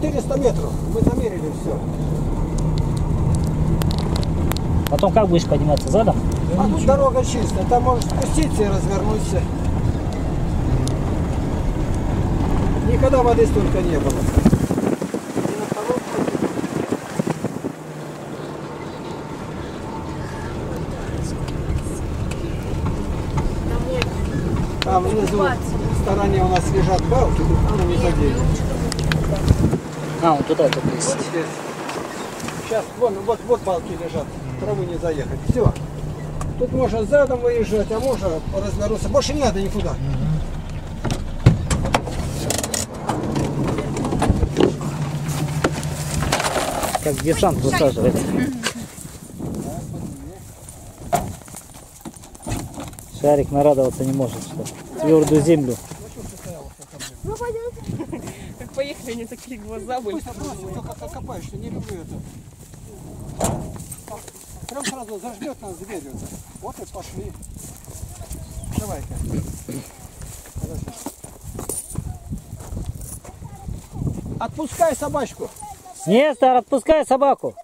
400 метров. Мы замерили все. Потом как будешь подниматься? Задом? А тут дорога чистая. Там можешь спуститься и развернуться. Никогда воды столько не было. Там внизу в стороне у нас лежат балки, тут не задели. А, он туда тут есть. Вот здесь. Сейчас вон, вот, вот балки лежат, траву не заехать. Все. Тут можно задом выезжать, а можно развернуться. Больше не надо никуда. Как десант высаживается. Шарик нарадоваться не может, что твердую землю. Они такие глаза были. Быстро бросил, только как копаешь, что не люблю это. Прям сразу зажмет нас дверью. Вот и пошли. Давай-ка. Отпускай собачку. Нестор, отпускай собаку.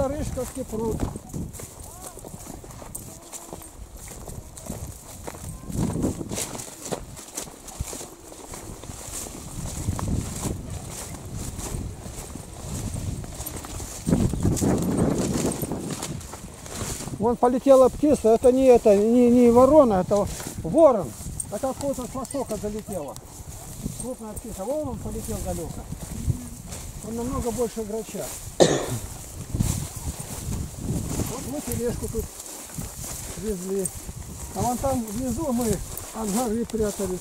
Это Рыжковский пруд. Вон полетела птица, это не это, не, не ворона, это ворон. Это откуда-то с востока залетела. Крупная птица. Вон он полетел далеко. Он намного больше грача. Мы тележку тут везли. А вон там внизу мы от горы прятались.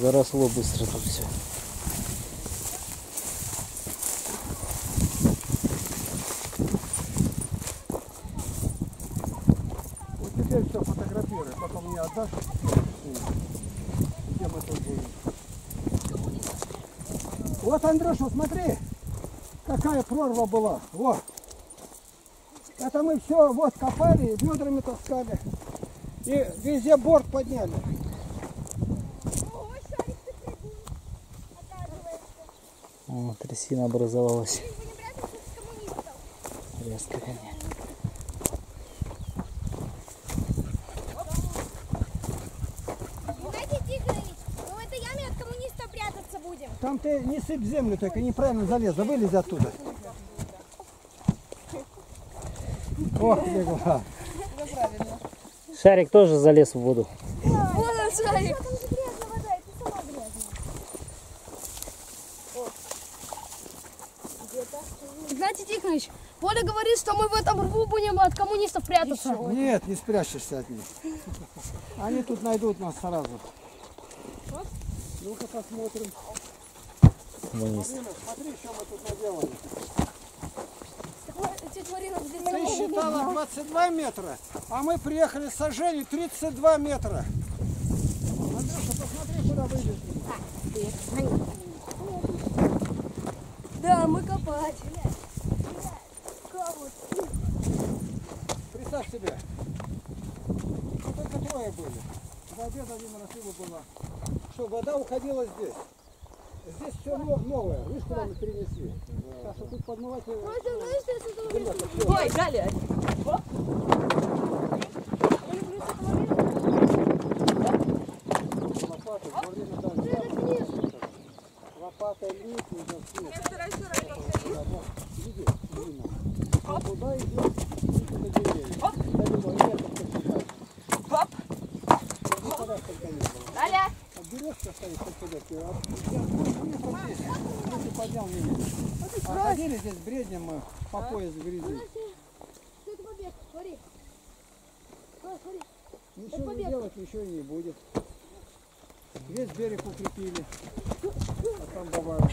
Заросло быстро тут все. Вот теперь все фотографируй, потом мне отдашь. Где мы тут будем? Вот, Андрюша, смотри, какая прорва была. Вот. Это мы все вот копали, ведрами таскали. И везде борт подняли. О, трясина образовалась. Резко, конечно. Геннадий Тихонович, мы в этой яме от коммунистов прятаться будем. Там ты не сыпь землю, только неправильно залезла. Вылези оттуда. О, легла. Шарик тоже залез в воду. Вот он, шарик. Там же грязная вода, и ты сама грязная. Игнатий Тихонович, Поля говорит, что мы в этом рву будем от коммунистов прятаться. Нет, не спрячешься от них. Они тут найдут нас сразу. Ну-ка посмотрим. Коммунист. Смотри, что мы тут наделали. Ты считала 22 метра, а мы приехали с сожжений 32 метра. Андрюша, посмотри, куда вылезли. Да, мы копать. Представь себе. Только трое были. До обеда один раз рыба была. Что, вода уходила здесь. Здесь все новое. Видишь, куда мы перенесли. Так что тут подмывать... э, Просто знаешь, что я с этого ребята, всё. Ой, Галя, Лопаты, во время дальше. Лопата лист нужно снять. Да, вот, видишь, видно. А туда идет несколько деревьев. Да, Люба, нет, как посчитать. Ну, тогда сколько лет было? Галя. А березка стоит, сколько лет? Я вот здесь, если поднял меня. А ходили здесь бреднем мы по пояс в грязи. Что это побег? Смотри. Ой, смотри. Ничего не делать, ничего и не будет. Весь берег укрепили. А там бывает.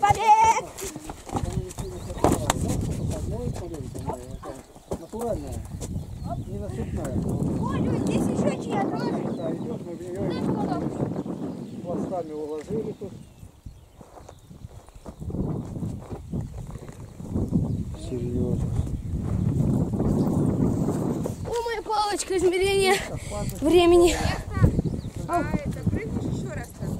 Побег! Натуральная, не насыпная. Ой, Люсь, здесь еще сами уложили тут. Серьезно. О, моя палочка измерения времени. А это прыгнешь еще раз там?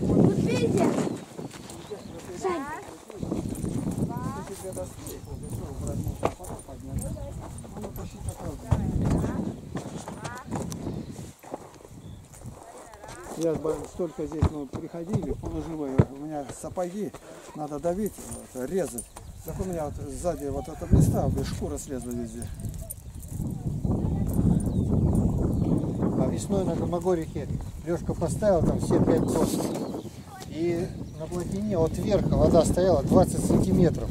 Вот видите? Сань, Я столько здесь ну, приходили, полуживые, у меня сапоги, надо давить, вот, резать. Так у меня вот сзади вот это места, вот, шкура слезла везде. А весной на Громогорике Лешка поставил там все пять досок. И на плотине от верха вода стояла 20 сантиметров.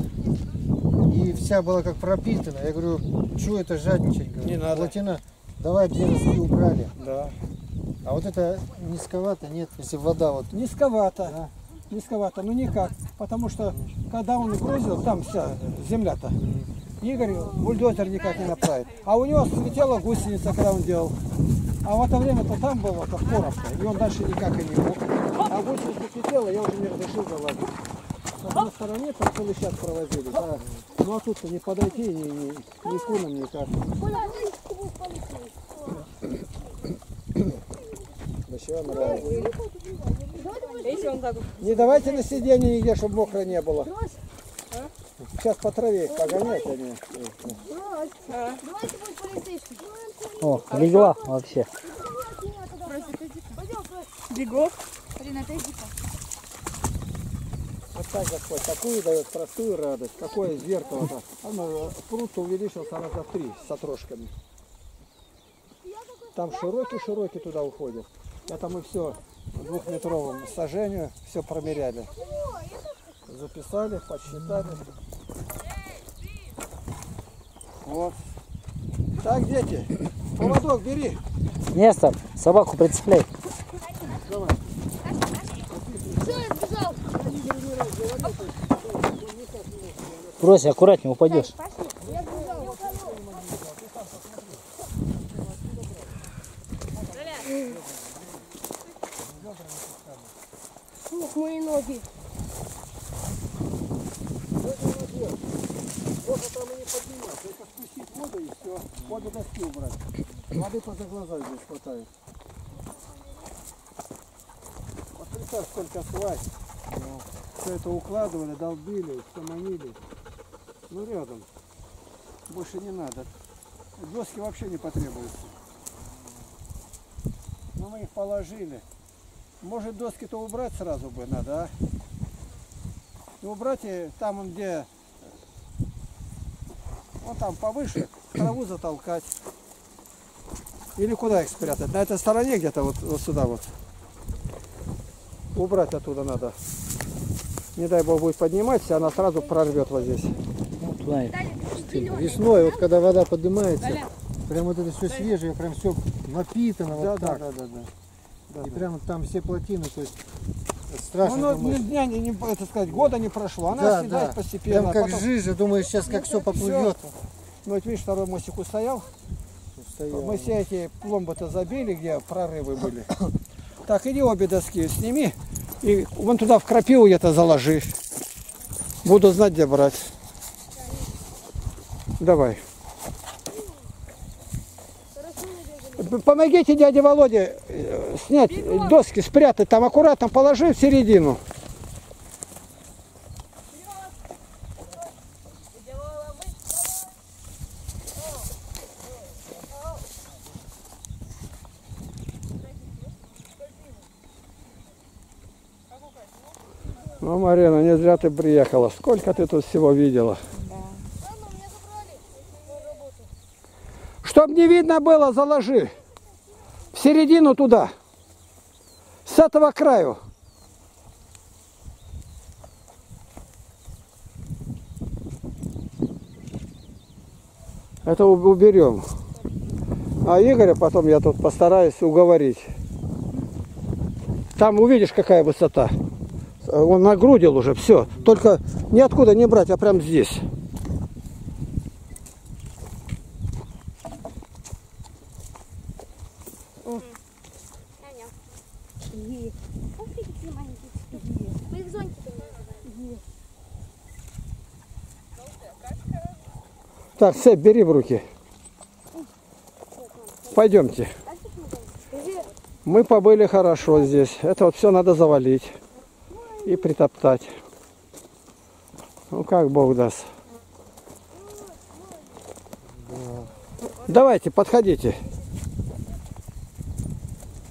И вся была как пропитана. Я говорю, что это жадничать? Говорю, Не надо. Плотина, давай две доски убрали. Да. А вот это низковато, нет, если вода вот. Низковато. Да. Низковато, ну никак. Потому что когда он грузил, там вся земля-то, Игорь бульдозер никак не направит. А у него слетела гусеница, когда он делал. А в это время-то там было как порох и он дальше никак и не мог. А гусеница слетела, я уже не разрешил залазить. Вот на стороне там целый час провозили. Да. Ну а тут-то не подойти ни, ни, ни куном, никак. Коля, Так вот Не давайте на сиденье нигде, чтобы мокро не было. Сейчас по траве их погонять они. Полицейский. О, легла вообще. Пойдем, бегов. Вот так Господь такую дает простую радость. Какое зеркало-то. Оно пруд увеличился раза в три с отрожками. Там широкий-широкий туда уходит. Это мы все двухметровым сажению все промеряли. Записали, подсчитали. Вот. Так, дети, поводок бери. Нестор, собаку прицепляй. Все, я сбежал. Брось, аккуратнее упадешь. Я Ух, мои ноги. Можно там и не поднимать, только спустить воду и все. Воду доски убрать. Воды поза глаза здесь хватает. Вот представь, сколько свай. Все это укладывали, долбили, все манили. Ну рядом. Больше не надо. Доски вообще не потребуются. Ну мы их положили. Может доски-то убрать сразу бы надо, а? И убрать и там, где Вон там повыше, траву затолкать. Или куда их спрятать? На этой стороне где-то вот, вот сюда вот. Убрать оттуда надо. Не дай бог будет подниматься, она сразу прорвет вот здесь. Ну, и Весной, вот когда вода поднимается, прям вот это все свежее, прям все напитано Да, вот да, так. да, да, да. Да, И да. прямо там все плотины, то есть Ну, страшно ну, ни дня, не, не, это сказать, года не прошло, она Да, оседает да. постепенно. Прям как потом- жижа, думаешь, сейчас как все поплывет. Ну, вот видишь, второй мостик устоял. Стоял. Мы все эти пломбы-то забили, где прорывы были. Так, иди обе доски сними и вон туда в крапиву где-то заложи. Буду знать, где брать. Давай. Помогите дяде Володе э, снять доски, спрятать, там аккуратно положи в середину. Ну, Марина, не зря ты приехала. Сколько ты тут всего видела? Мама, меня забрали на работу. Чтоб не видно было, заложи. Середину туда. С этого краю. Это уб- уберем. А Игоря потом я тут постараюсь уговорить. Там увидишь, какая высота. Он нагрудил уже, все. Только ниоткуда не брать, а прям здесь. Так, цепь бери в руки. Пойдемте. Мы побыли хорошо здесь. Это вот все надо завалить и притоптать. Ну как Бог даст. Да. Давайте, подходите.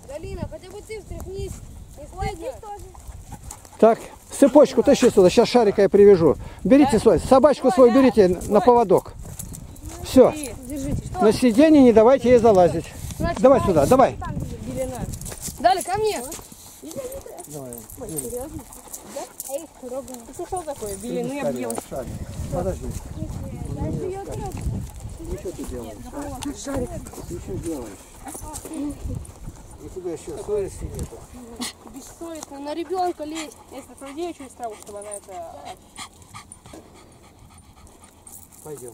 Галина, хотя бы ты встряхнись. Не. Так, цепочку тащи сюда. Сейчас шарика я привяжу. Берите свой, собачку свою берите на поводок. Все. Держите. На сиденье не давайте ей залазить. Давай сюда, давай. Дали ко мне. Ты что такое? Белины. Подожди. Что ты делаешь? Ты что делаешь? У тебя еще совести нету. Бессовестно, на ребенка лезть. Если девочку из травы, чтобы она это... Пойдем.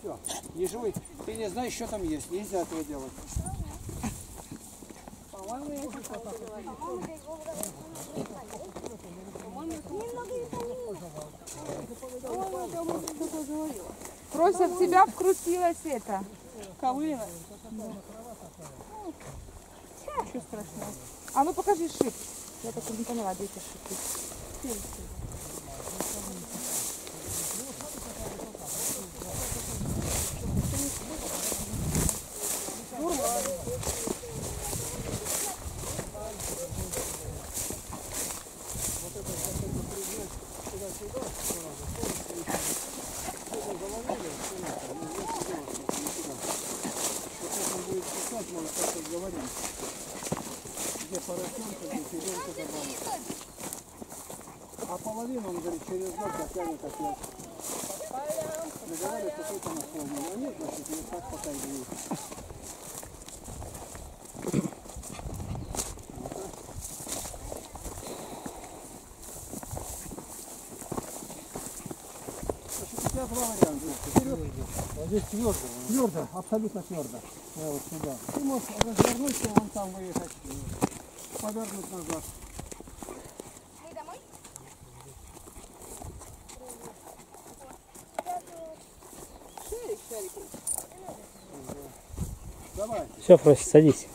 Все, не жуй. Ты не знаешь, что там есть. Нельзя этого делать. По-моему, я Просто в тебя вкрутилась это. Ковылина. Ничего страшного. А ну покажи шип. Я так и не поняла, где эти шипы. Затянет опять. Договаривают, какой-то наполнен. А нет, значит, не так пока и будет. Тебя два варианта. Вперед. Здесь твердо. Твердо, абсолютно твердо. Я вот сюда. Ты можешь развернуться, вон там выехать. Повернуть назад. Все, Фрося, садись.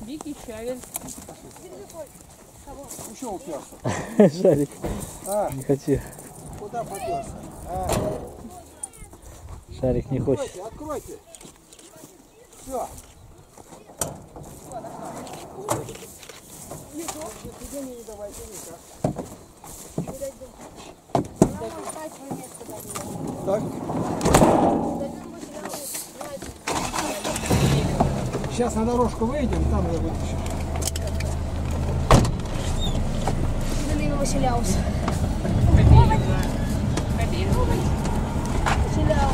Дикий щавель. Еще уперся. Шарик. А, Не хочу. куда поперся? А, Шарик не хочет. откройте, откройте. Все. Так. Сейчас на дорожку выйдем, там я вытащу. Галина Василяус. Я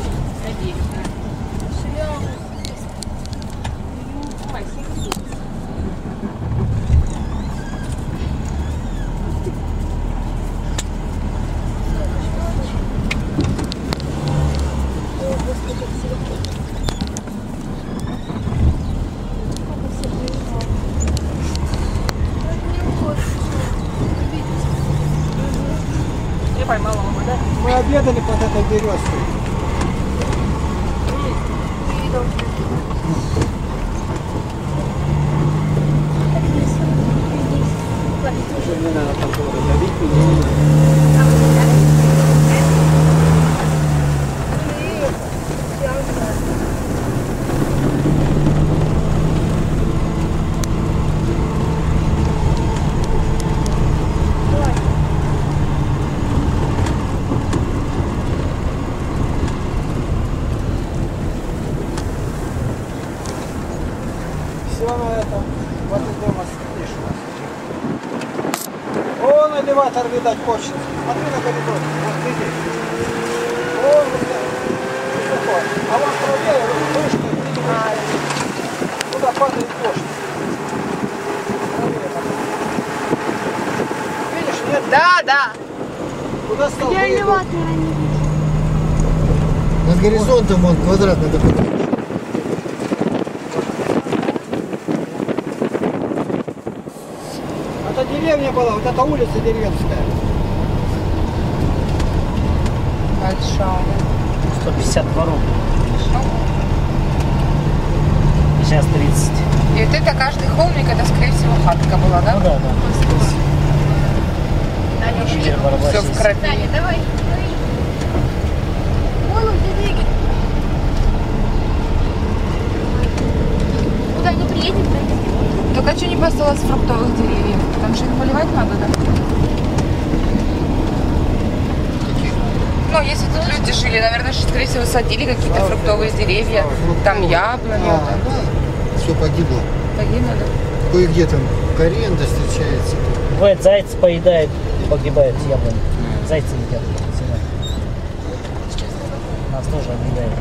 Iguaçu. Видать, хочет. Смотри на горизонт. Вот иди. Вон высоко. А вон правее вышка, видимо, куда падает дождь. Видишь, нет? Да, да. Куда стал выехать? Над горизонтом вон квадратный такой. Это деревня была, вот эта улица деревенская. Большая. 152 рубля. Сейчас 30. И вот это каждый холмик, это, скорее всего, хатка была, да? Ну да, да. Все в крови. Давай. Куда не приедем, так Только что не осталось фруктовых деревьев? Потому что их поливать надо, да? Ну, если тут люди жили, наверное, что, скорее всего, садили какие-то фруктовые деревья. Там яблони. А, вот да. Все погибло. Погибло, да? Кое-где там коренда встречается. Бывает, зайцы поедают, погибают яблони. Зайцы едят зимой. Нас тоже объедают.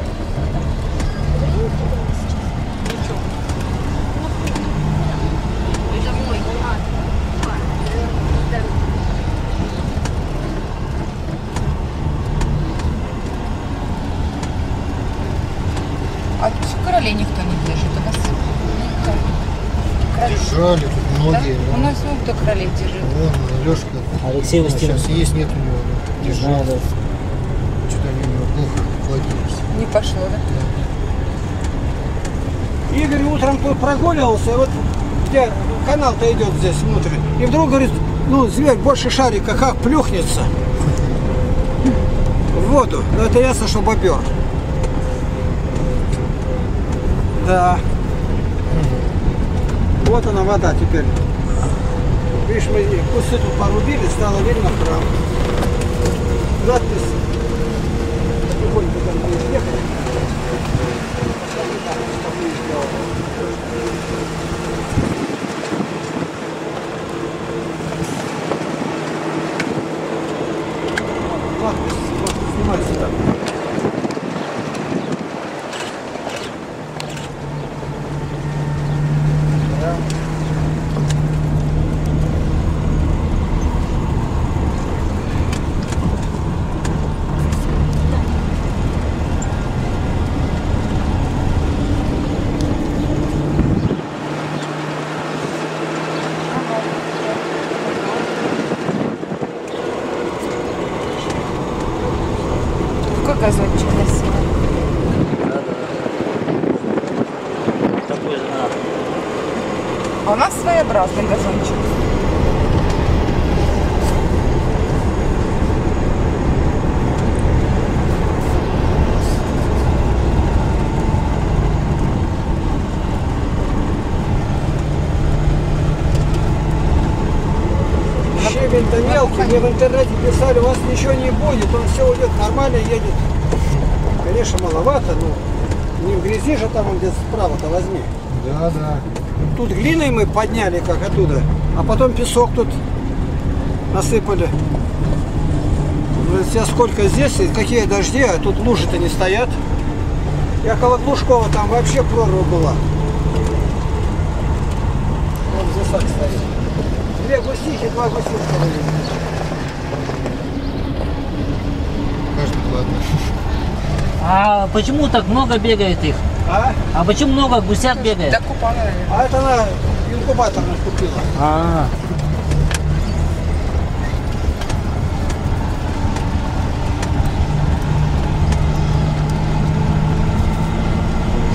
А королей никто не держит. У нас никто. Держали тут Да? многие. У нас ну кто королей держит? Вон, Лешка. Алексей Устинов. Сейчас есть, нет у него. Не знаю, Держал. да. Что-то они у него плохо плодились. Не пошло, да? Игорь утром тут прогуливался, и вот где канал-то идет здесь внутрь. И вдруг говорит, ну, зверь больше шарика, как плюхнется в воду. Ну, это ясно, что бобер. Да. Вот она вода теперь. Видишь, мы и кусты тут порубили, стало видно храм. Надпись. Потихоньку там будет ехать. Надпись, вот, снимайте там. Какой газончик красивый. Такой же надо. А у нас своеобразный газончик. Щебень-то мелкий, мне в интернете писали, у вас ничего не будет, он все уйдет, нормально едет. Конечно, маловато, но не в грязи же там, он где справа-то возьми. Да, да. Тут глиной мы подняли, как оттуда, а потом песок тут насыпали. Сейчас сколько здесь, и какие дожди, а тут лужи-то не стоят. Я около Глушкова там вообще прорва была. Вот здесь так стоит. Две гусихи, два гусинка. Каждый по одной. А почему так много бегает их? А? А почему много гусят бегает? Да купал, наверное. А это она инкубатор купила. А,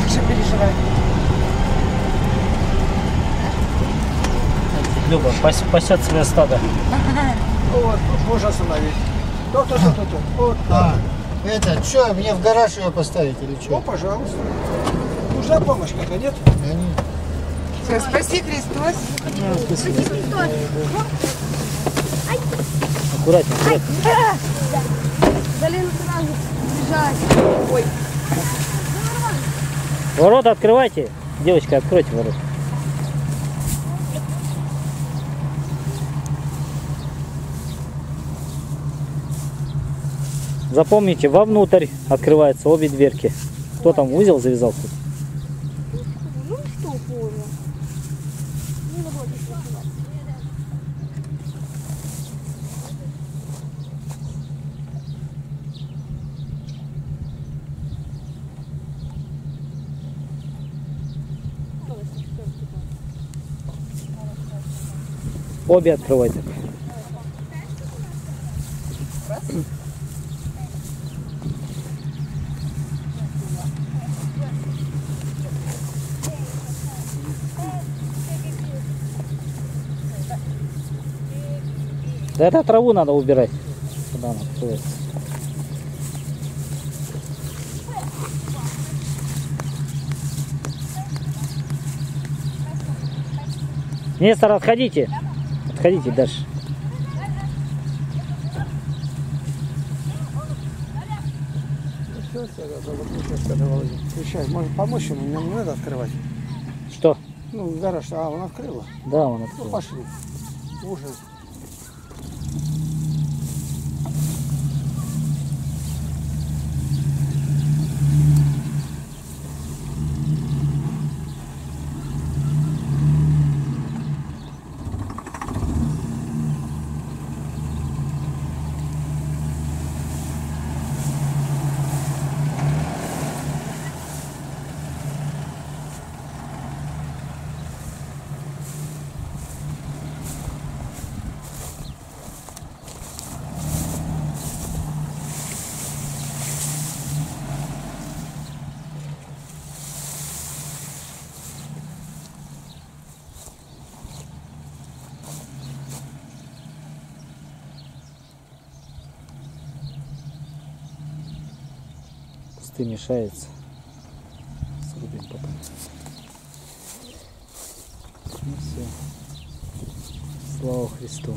Что переживает? Люба, пас- пасет свое стадо. Вот, тут можно остановить. Тут, тут, тут. Вот, А, это, что, мне в гараж ее поставить или что? пожалуйста. Нужна помощь какая, нет? Всё, спаси Христос. Аккуратнее, аккуратнее. Блин, сразу бежать. Ой. Ворота открывайте. Девочка, откройте ворота. Запомните, вовнутрь открываются обе дверки. Кто там узел завязал тут? Ну что, понял. Не надо было здесь рисовать. Обе открывайте. Да это траву надо убирать. Когда она откроется. Нестор, отходите. Отходите дальше. Включай, может помочь ему, нам не надо открывать. Что? Ну, гараж, а, он открыл. Да, он Ну, открыл. пошли. Ужин. Кусты мешаются. Срубим потом. Ну все. Слава Христу.